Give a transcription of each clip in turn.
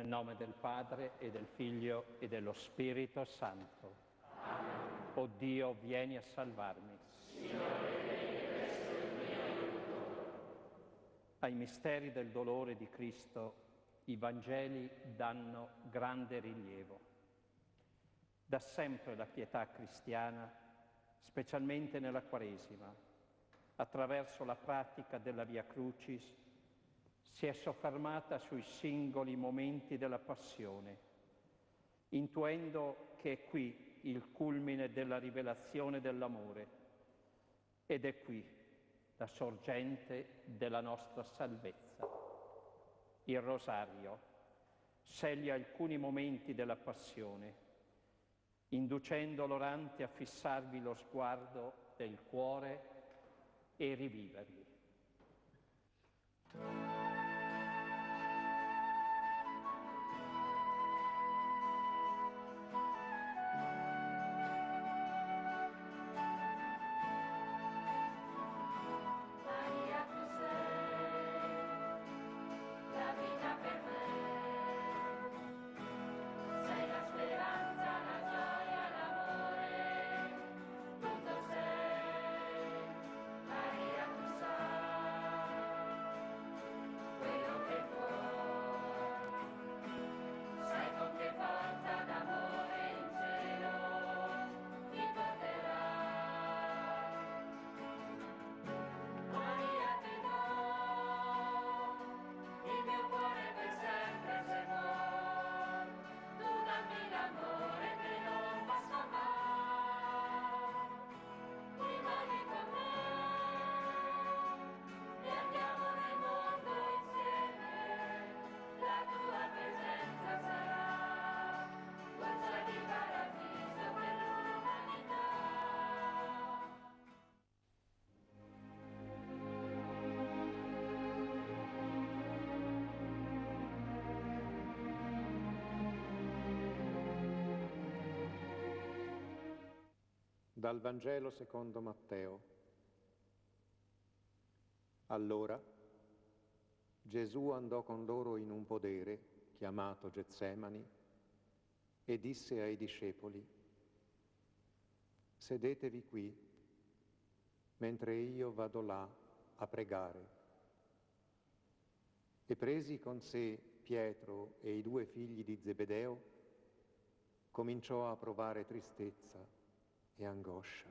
Nel nome del Padre e del Figlio e dello Spirito Santo. Amen. O Dio, vieni a salvarmi. Signore, vieni presto il mio aiuto. Ai misteri del dolore di Cristo i Vangeli danno grande rilievo. Da sempre la pietà cristiana, specialmente nella Quaresima, attraverso la pratica della Via Crucis, si è soffermata sui singoli momenti della passione, intuendo che è qui il culmine della rivelazione dell'amore ed è qui la sorgente della nostra salvezza. Il rosario sceglie alcuni momenti della passione, inducendo l'orante a fissarvi lo sguardo del cuore e riviverli. Dal Vangelo secondo Matteo. Allora Gesù andò con loro in un podere chiamato Getsemani e disse ai discepoli, sedetevi qui mentre io vado là a pregare. E presi con sé Pietro e i due figli di Zebedeo, cominciò a provare tristezza e angoscia.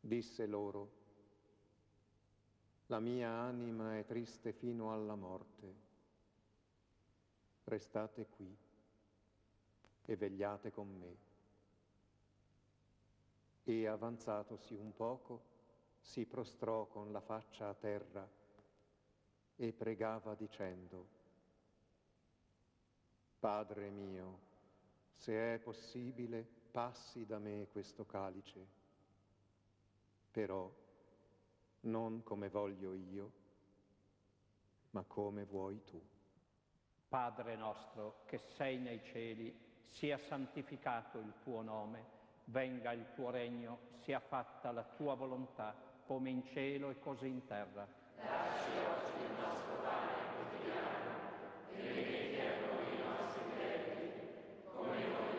Disse loro, la mia anima è triste fino alla morte, restate qui e vegliate con me. E avanzatosi un poco, si prostrò con la faccia a terra e pregava dicendo, Padre mio, se è possibile, passi da me questo calice, però non come voglio io, ma come vuoi tu. Padre nostro che sei nei cieli, sia santificato il tuo nome, venga il tuo regno, sia fatta la tua volontà, come in cielo e così in terra. Dacci oggi il nostro pane quotidiano e rimetti a noi i nostri debiti, come noi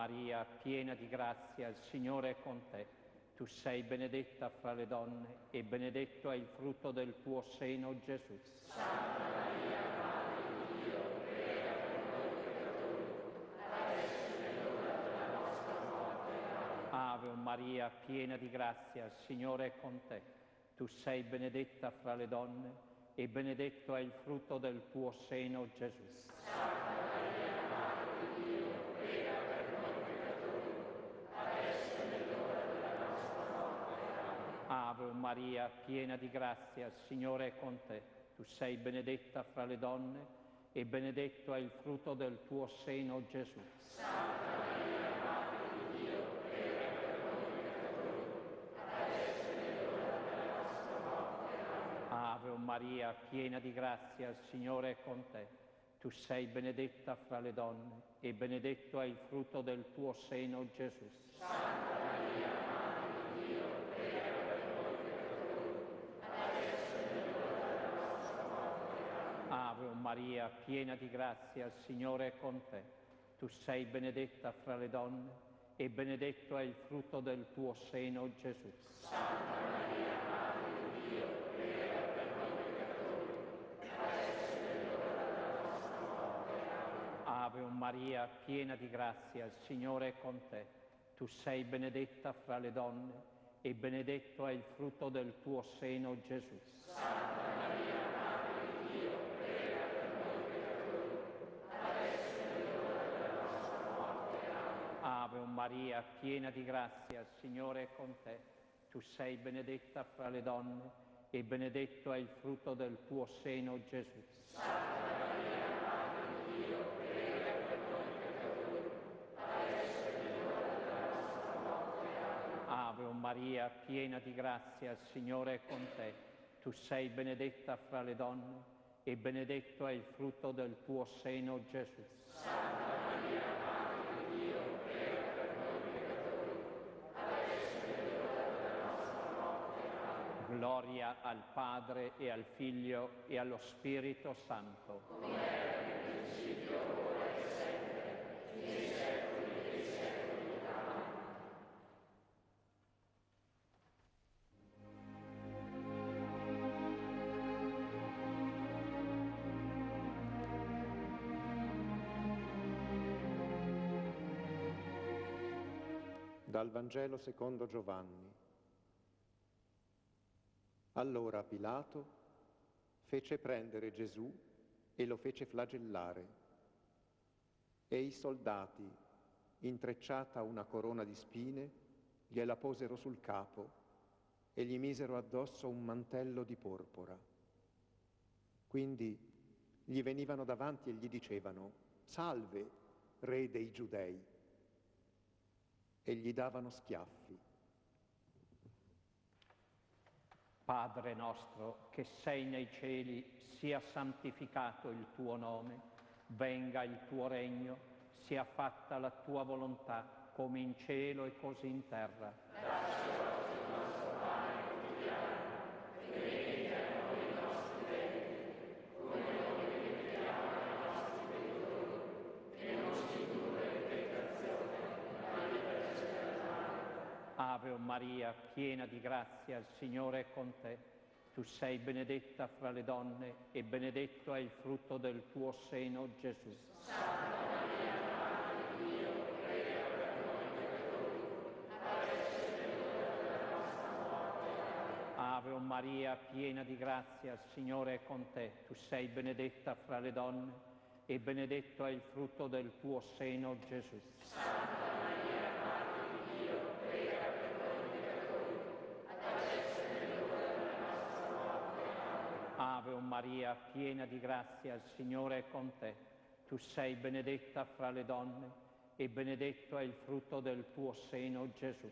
Maria, piena di grazia, il Signore è con te. Tu sei benedetta fra le donne e benedetto è il frutto del tuo seno, Gesù. Santa Maria, Madre di Dio, prega per noi peccatori, adesso è l'ora della nostra morte. Ave Maria, piena di grazia, il Signore è con te. Tu sei benedetta fra le donne e benedetto è il frutto del tuo seno, Gesù. Santa Ave Maria, piena di grazia, il Signore è con te. Tu sei benedetta fra le donne e benedetto è il frutto del tuo seno, Gesù. Santa Maria, Madre di Dio, prega per noi peccatori, adesso è l'ora della nostra morte. Amen. Ave Maria, piena di grazia, il Signore è con te. Tu sei benedetta fra le donne e benedetto è il frutto del tuo seno, Gesù. Santa Maria, Madre di Dio, prega per noi peccatori, adesso è l'ora della nostra morte. Amen. Ave Maria, piena di grazia, il Signore è con te. Tu sei benedetta fra le donne e benedetto è il frutto del tuo seno, Gesù. Santa Maria, Madre di Dio, prega per noi peccatori, adesso è l'ora della nostra morte. Ave Maria, piena di grazia, il Signore è con te. Tu sei benedetta fra le donne e benedetto è il frutto del tuo seno, Gesù. Santa Maria, Madre di Dio, prega per noi peccatori, adesso è l'ora della nostra morte. Ave Maria, piena di grazia, il Signore è con te. Tu sei benedetta fra le donne e benedetto è il frutto del tuo seno, Gesù. Santa Maria, Madre di Dio, prega per noi peccatori, adesso è l'ora della nostra morte. Ave Maria, piena di grazia, il Signore è con te. Tu sei benedetta fra le donne e benedetto è il frutto del tuo seno, Gesù. Santa Maria, Madre di Dio, prega per noi peccatori, adesso è l'ora della nostra morte. Amen. Gloria al Padre e al Figlio e allo Spirito Santo. Come era nel principio, ora e sempre, nei secoli dei secoli. Amen. Dal Vangelo secondo Giovanni. Allora Pilato fece prendere Gesù e lo fece flagellare. E i soldati, intrecciata una corona di spine, gliela posero sul capo e gli misero addosso un mantello di porpora. Quindi gli venivano davanti e gli dicevano, Salve, re dei giudei e gli davano schiaffi. Padre nostro che sei nei cieli, sia santificato il tuo nome, venga il tuo regno, sia fatta la tua volontà, come in cielo e così in terra. Ave Maria, piena di grazia, il Signore è con te. Tu sei benedetta fra le donne e benedetto è il frutto del tuo seno, Gesù. Ave Maria, piena di grazia, il Signore è con te. Tu sei benedetta fra le donne e benedetto è il frutto del tuo seno, Gesù. Ave Maria, piena di grazia, il Signore è con te. Tu sei benedetta fra le donne e benedetto è il frutto del tuo seno, Gesù.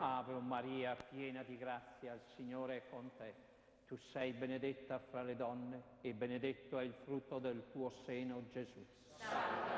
Ave Maria, piena di grazia, il Signore è con te. Tu sei benedetta fra le donne e benedetto è il frutto del tuo seno, Gesù. Ave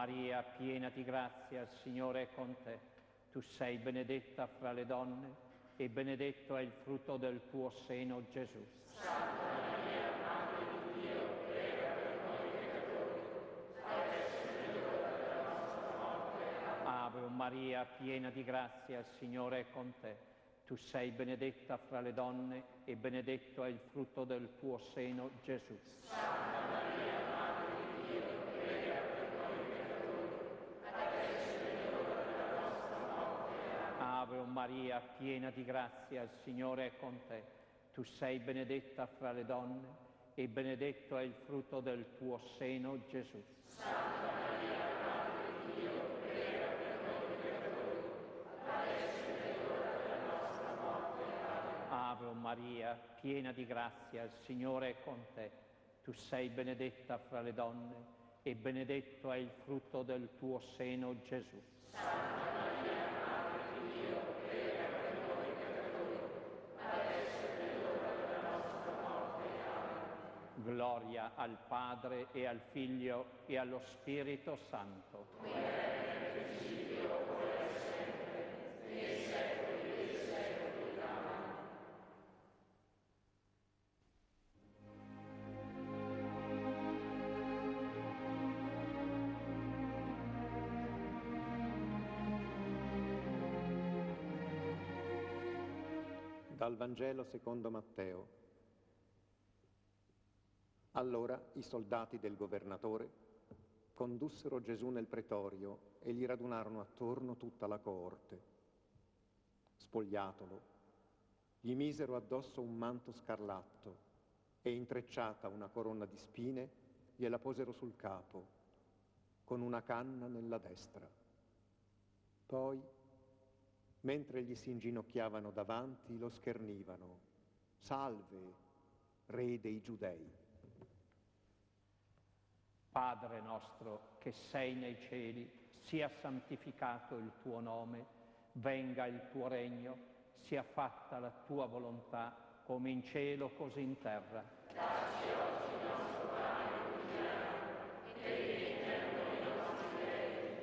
Maria, piena di grazia, il Signore è con te. Tu sei benedetta fra le donne e benedetto è il frutto del tuo seno, Gesù. Santa Maria, Madre di Dio, prega per noi peccatori, adesso è l'ora della nostra morte. Ave Maria, piena di grazia, il Signore è con te. Tu sei benedetta fra le donne e benedetto è il frutto del tuo seno, Gesù. Santa Maria, Madre di Dio, prega per noi peccatori, adesso è l'ora della nostra morte. Ave Maria, piena di grazia, il Signore è con te. Tu sei benedetta fra le donne e benedetto è il frutto del tuo seno, Gesù. Santa Maria, Madre di Dio, prega per noi peccatori, adesso è l'ora della nostra morte. Ave Maria, piena di grazia, il Signore è con te. Tu sei benedetta fra le donne e benedetto è il frutto del tuo seno, Gesù. Santa Maria, Madre di Dio, prega per noi peccatori, adesso è l'ora della nostra morte. Amen. Gloria al Padre e al Figlio e allo Spirito Santo. Dal Vangelo secondo Matteo. Allora i soldati del governatore condussero Gesù nel pretorio e gli radunarono attorno tutta la coorte. Spogliatolo, gli misero addosso un manto scarlatto e intrecciata una corona di spine gliela posero sul capo, con una canna nella destra. Poi mentre gli si inginocchiavano davanti, lo schernivano. Salve, re dei giudei. Padre nostro che sei nei cieli, sia santificato il tuo nome, venga il tuo regno, sia fatta la tua volontà, come in cielo così in terra. Dacci oggi il nostro pane quotidiano e rimetti a noi i nostri debiti,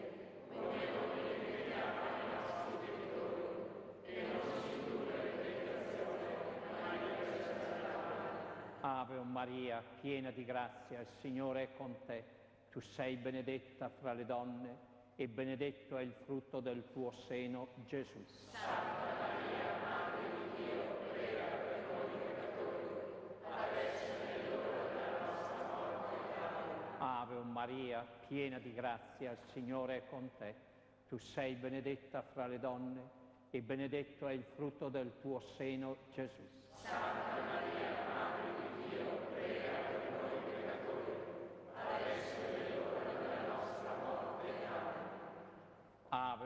come noi li rimettiamo ai nostri debitori, e non ci indurre in tentazione, ma liberaci dal male. Ave Maria, piena di grazia, il Signore è con te. Tu sei benedetta fra le donne e benedetto è il frutto del tuo seno, Gesù. Santa Maria, Madre di Dio, prega per noi peccatori, adesso è l'ora della nostra morte. Amen. Ave Maria, piena di grazia, il Signore è con te. Tu sei benedetta fra le donne e benedetto è il frutto del tuo seno, Gesù. Santa Maria, Madre di Dio, prega per noi peccatori, adesso è l'ora della nostra morte. Amen. Ave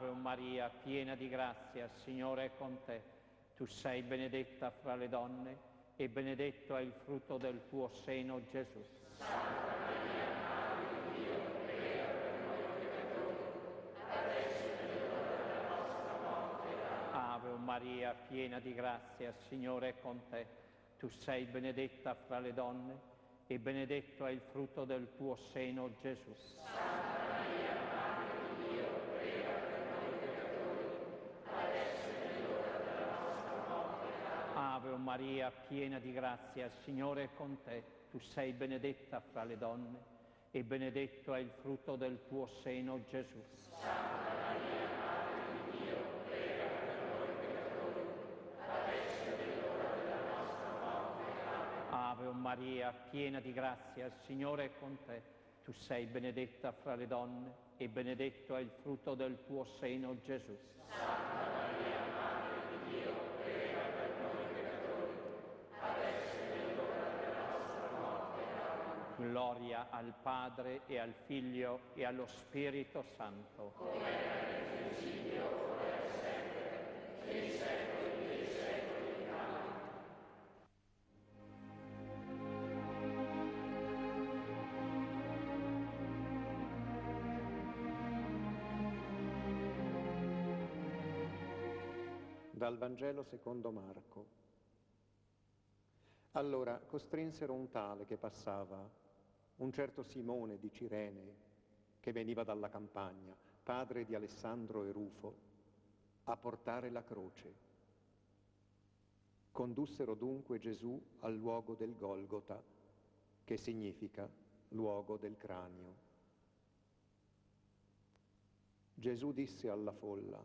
Ave Maria, piena di grazia, il Signore è con te. Tu sei benedetta fra le donne e benedetto è il frutto del tuo seno, Gesù. Santa Maria, Madre di Dio, prega per noi peccatori, adesso è l'ora della nostra morte. Ave Maria, piena di grazia, il Signore è con te. Tu sei benedetta fra le donne e benedetto è il frutto del tuo seno, Gesù. Santa Maria, Madre di Dio, prega per noi peccatori, adesso Ave Maria, piena di grazia, il Signore è con te. Tu sei benedetta fra le donne e benedetto è il frutto del tuo seno, Gesù. Santa Maria, Madre di Dio, prega per noi peccatori, adesso è l'ora della nostra morte. Ave Maria, piena di grazia, il Signore è con te. Tu sei benedetta fra le donne e benedetto è il frutto del tuo seno, Gesù. Santa Maria, Madre di Dio, prega per noi peccatori, adesso è l'ora della nostra morte. Amen. Gloria al Padre e al Figlio e allo Spirito Santo. Come era nel principio, ora e sempre, nei secoli dei secoli. Dal Vangelo secondo Marco. Allora costrinsero un tale che passava, un certo Simone di Cirene, che veniva dalla campagna, padre di Alessandro e Rufo, a portare la croce. Condussero dunque Gesù al luogo del Golgota, che significa luogo del cranio. Gesù disse alla folla,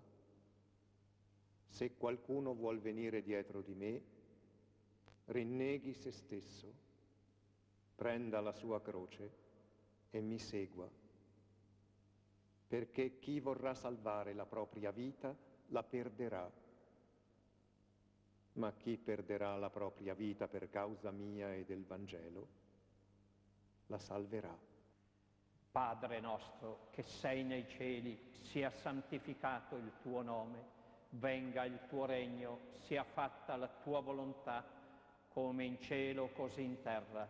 se qualcuno vuol venire dietro di me, rinneghi se stesso, prenda la sua croce e mi segua. Perché chi vorrà salvare la propria vita la perderà, ma chi perderà la propria vita per causa mia e del Vangelo la salverà. Padre nostro che sei nei cieli, sia santificato il tuo nome, venga il tuo regno, sia fatta la tua volontà, come in cielo così in terra.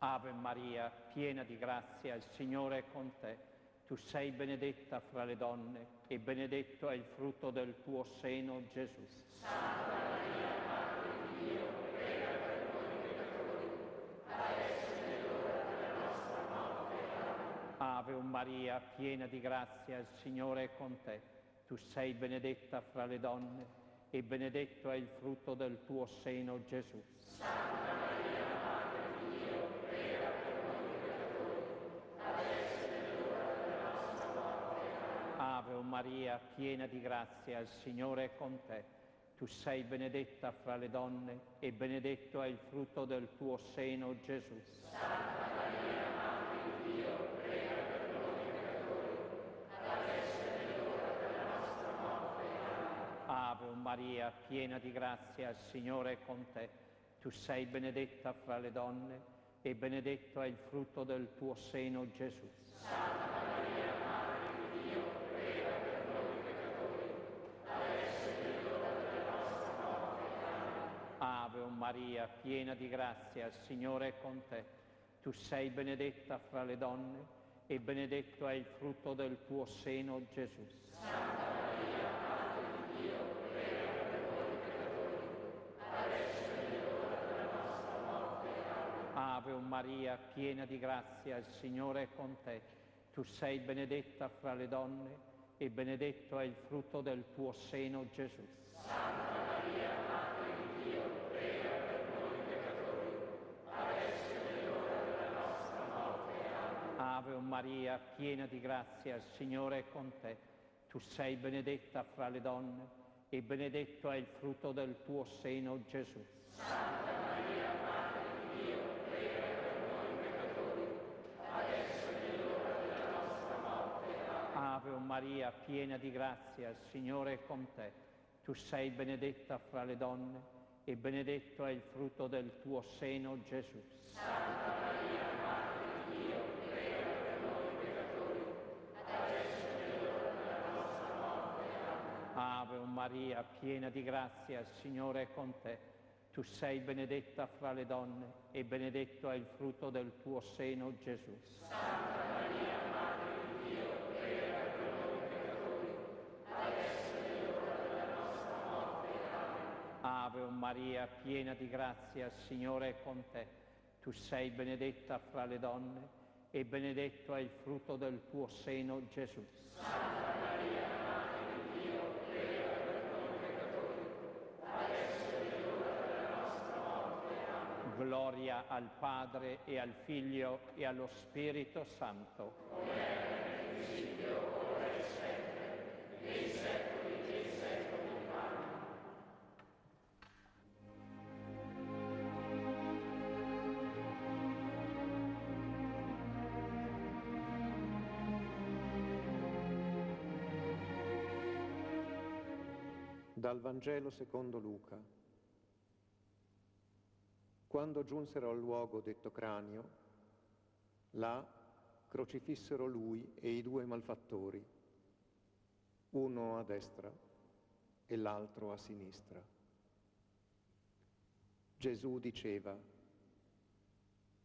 Ave Maria, piena di grazia, il Signore è con te. Tu sei benedetta fra le donne e benedetto è il frutto del tuo seno, Gesù. Santa Maria, Madre di Dio, prega per noi peccatori, adesso è l'ora della nostra morte. Ave Maria, piena di grazia, il Signore è con te. Tu sei benedetta fra le donne e benedetto è il frutto del tuo seno, Gesù. Santa Maria, Madre di Dio, prega per noi peccatori, adesso è l'ora della nostra morte. Ave Maria, piena di grazia, il Signore è con te. Tu sei benedetta fra le donne e benedetto è il frutto del tuo seno, Gesù. Santa Maria, Madre di Dio, prega per noi peccatori, adesso è l'ora della nostra morte. Amen. Ave Maria, piena di grazia, il Signore è con te. Tu sei benedetta fra le donne e benedetto è il frutto del tuo seno, Gesù. Santa Maria, Madre di Dio, prega per noi peccatori, adesso è l'ora della nostra morte. Amen. Ave Maria, piena di grazia, il Signore è con te. Tu sei benedetta fra le donne e benedetto è il frutto del tuo seno, Gesù. Santa Maria, Madre di Dio, prega per noi peccatori, adesso è l'ora della nostra morte. Ave Maria, piena di grazia, il Signore è con te. Tu sei benedetta fra le donne e benedetto è il frutto del tuo seno, Gesù. Santa Maria, Madre di Dio, prega per noi peccatori, adesso è l'ora della nostra morte. Amen. Ave Maria, piena di grazia, il Signore è con te. Tu sei benedetta fra le donne e benedetto è il frutto del tuo seno, Gesù. Santa Maria, Madre di Dio, prega per noi peccatori, adesso è l'ora della nostra morte. Ave Maria, piena di grazia, il Signore è con te. Tu sei benedetta fra le donne e benedetto è il frutto del tuo seno, Gesù. Santa Maria, Madre di Dio, prega per noi peccatori, adesso è l'ora della nostra morte. Amen. Ave Maria, piena di grazia, il Signore è con te. Tu sei benedetta fra le donne e benedetto è il frutto del tuo seno, Gesù. Santa Maria, Madre di Dio, prega per noi peccatori, adesso è l'ora della nostra morte. Amen. Ave Maria, piena di grazia, il Signore è con te. Tu sei benedetta fra le donne e benedetto è il frutto del tuo seno, Gesù. Santa Maria, Madre di Dio, prega per noi peccatori, adesso è l'ora della nostra morte. Amen. Gloria al Padre e al Figlio e allo Spirito Santo. Come Dal Vangelo secondo Luca. Quando giunsero al luogo detto cranio, là crocifissero lui e i due malfattori, uno a destra e l'altro a sinistra. Gesù diceva,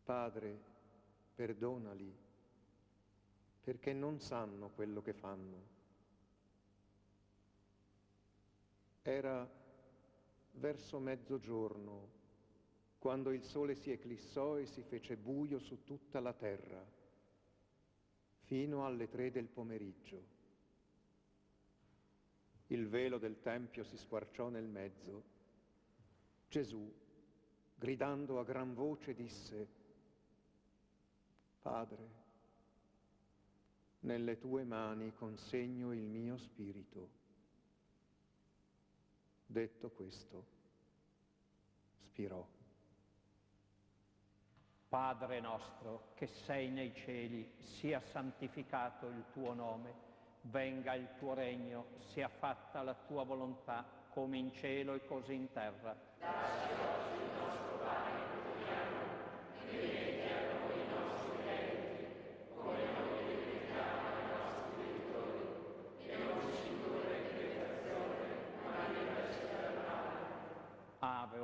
Padre, perdonali, perché non sanno quello che fanno. Era verso mezzogiorno quando il sole si eclissò e si fece buio su tutta la terra, fino alle tre del pomeriggio. Il velo del Tempio si squarciò nel mezzo. Gesù, gridando a gran voce, disse, Padre, nelle tue mani consegno il mio spirito. Detto questo, spirò. Padre nostro che sei nei cieli, sia santificato il tuo nome, venga il tuo regno, sia fatta la tua volontà, come in cielo e così in terra. Dacci oggi il nostro pane quotidiano e rimetti a noi i nostri debiti, come noi rimettiamo ai nostri debitori, e non ci indurre in tentazione, ma liberaci dal male. Ave o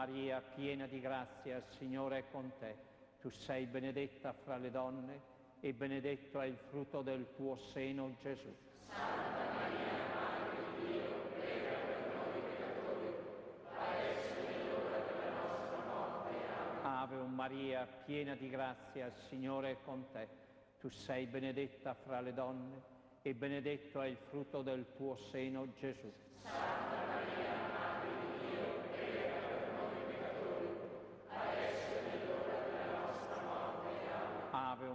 Maria, piena di grazia, il Signore è con te. Tu sei benedetta fra le donne e benedetto è il frutto del tuo seno, Gesù. Santa Maria, Madre di Dio, prega per noi peccatori, adesso è l'ora della nostra morte. Amen. Ave Maria, piena di grazia, il Signore è con te. Tu sei benedetta fra le donne e benedetto è il frutto del tuo seno, Gesù. Santa Maria, Madre di Dio, prega per noi peccatori, adesso è l'ora della nostra morte. Amen. Ave o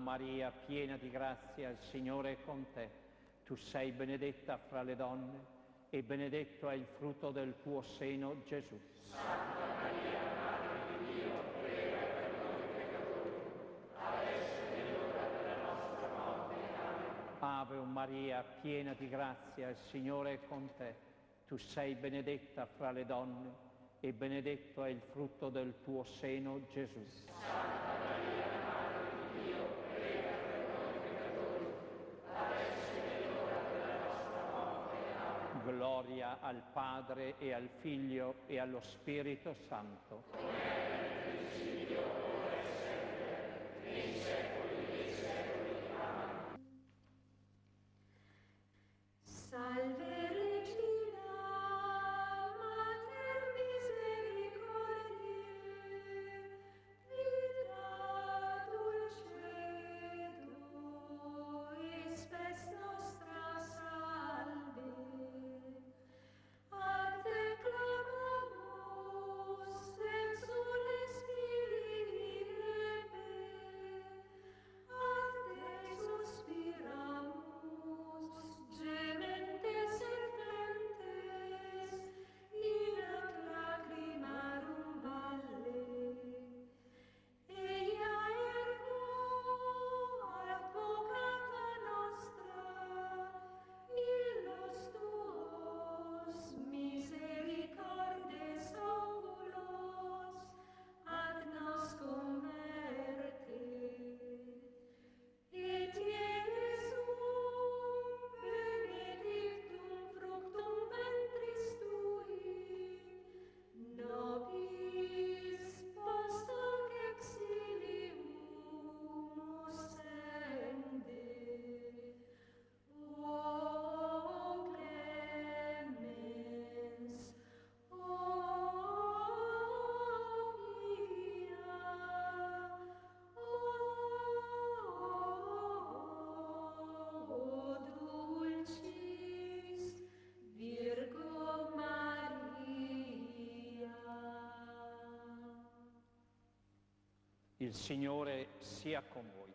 Maria, piena di grazia, il Signore è con te. Tu sei benedetta fra le donne e benedetto è il frutto del tuo seno, Gesù. Santa Maria, Madre di Dio, prega per noi peccatori, adesso è l'ora della nostra morte. Amen. Ave Maria, piena di grazia, il Signore è con te. Tu sei benedetta fra le donne e benedetto è il frutto del tuo seno, Gesù. Santa Maria, Madre di Dio, prega per noi peccatori, adesso è l'ora della nostra morte. Amen. Gloria al Padre e al Figlio e allo Spirito Santo. Il Signore sia con voi.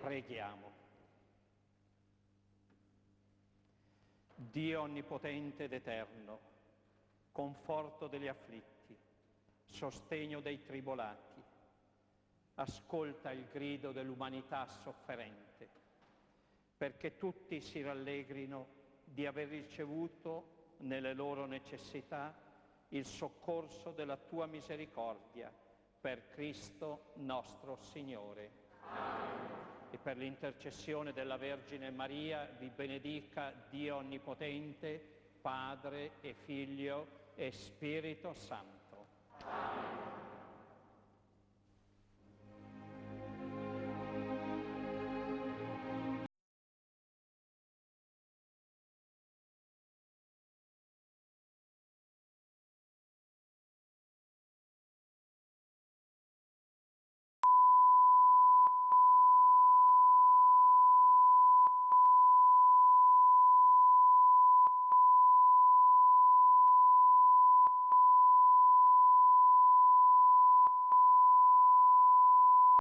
Preghiamo. Dio onnipotente ed eterno, conforto degli afflitti, sostegno dei tribolati, ascolta il grido dell'umanità sofferente, perché tutti si rallegrino di aver ricevuto nelle loro necessità il soccorso della tua misericordia per Cristo nostro Signore. Amen. E per l'intercessione della Vergine Maria vi benedica Dio Onnipotente, Padre e Figlio e Spirito Santo. Amen.